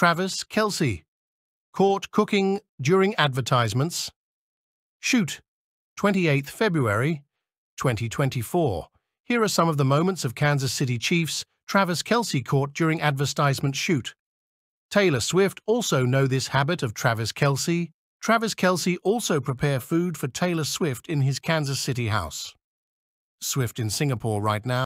Travis Kelce Caught cooking during advertisements. Shoot, 28th February 2024. Here are some of the moments of Kansas City Chiefs Travis Kelce caught during advertisement shoot. Taylor Swift also know this habit of Travis Kelce. Travis Kelce also prepare food for Taylor Swift in his Kansas City house. Swift in Singapore right now.